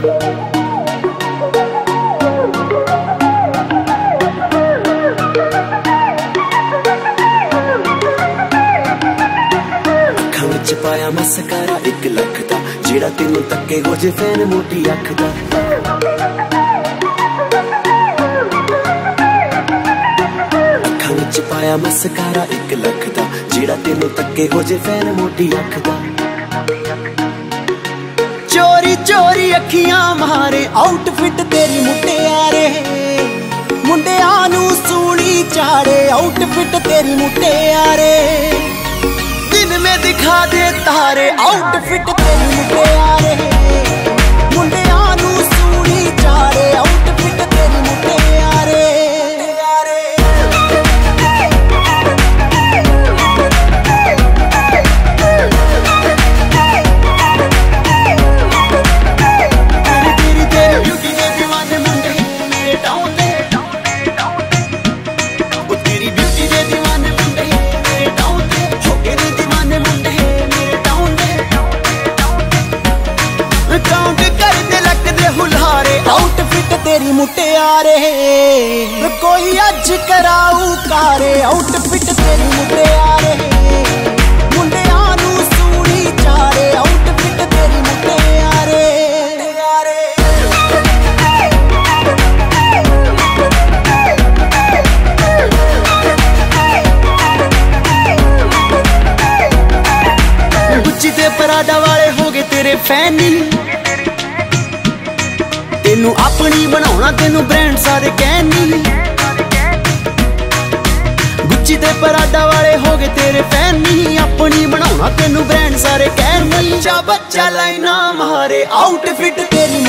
ਅੱਖਾਂ ਪਾਇਆ ਮਸਕਾਰਾ 1 ਲੱਖ ਦਾ, ਜਿਹੜਾ ਤੈਨੂੰ ਤੱਕੇ ਹੋ ਫੈਨ ਮੋਟੀ ਅੱਖ ਦਾ ਅੱਖਾਂ ਵਿੱਚ ਪਾਇਆ ਮਸਕਾਰਾ 1 ਲੱਖ ਦਾ, ਜਿਹੜਾ ਤੈਨੂੰ ਤੱਕੇ ਗੋਜੇ ਫੈਨ ਮੋਟੀ ਅੱਖ ਦਾ ਚੋਰੀ ਅੱਖੀਆਂ ਮਾਰੇ ਆਊਟਫਿਟ ਤੇਰੀ ਮੁਟਿਆਰੇ ਮੁੰਡਿਆਂ ਨੂੰ ਸੂਲੀ ਚਾੜੇ ਆਊਟਫਿਟ ਤੇਰੀ ਮੁਟਿਆਰੇ ਦਿਨ ਮੇ ਦਿਖਾ ਦੇ ਤਾਰੇ ਆਊਟਫਿਟ ਤੇਰੀ ਮੁਟਿਆਰੇ ਤੇਰੀ ਮੁਟਿਆਰੇ ਕੋਈ ਅੱਜ ਕਰਾਊ ਕਾਰੇ ਆਊਟਫਿਟ ਤੇਰੀ ਮੁਟਿਆਰੇ ਮੁੰਡਿਆਂ ਨੂੰ ਸੂਣੀ ਚਾਰੇ ਆਊਟਫਿਟ ਤੇਰੀ ਮੁਟਿਆਰੇ ਗੁੱਚੀ ਤੇ ਪਰਾਡਾ ਵਾਲੇ ਹੋ ਗਏ ਤੇਰੇ ਫੈਨ। ਨੀ ਤੈਨੂੰ ਬਣਾਉਣਾ ਤੈਨੂੰ ਬ੍ਰਾਂਡ ਸਾਰੇ ਕਹਿਣੀ ਗੁੱਚੀ ਤੇ ਪਰਾਡਾ ਵਾਲੇ ਹੋ ਗਏ ਤੇਰੇ ਫੈਨ ਨੀ। ਆਪਣੀ ਬਣਾਉਣਾ ਤੈਨੂੰ ਬ੍ਰਾਂਡ ਸਾਰੇ ਕਹਿਣੀ ਚਾ ਬੱਚਾ ਲਾਈਨਾ ਮਾਰੇ ਆਊਟਫਿਟ ਤੇਰੀ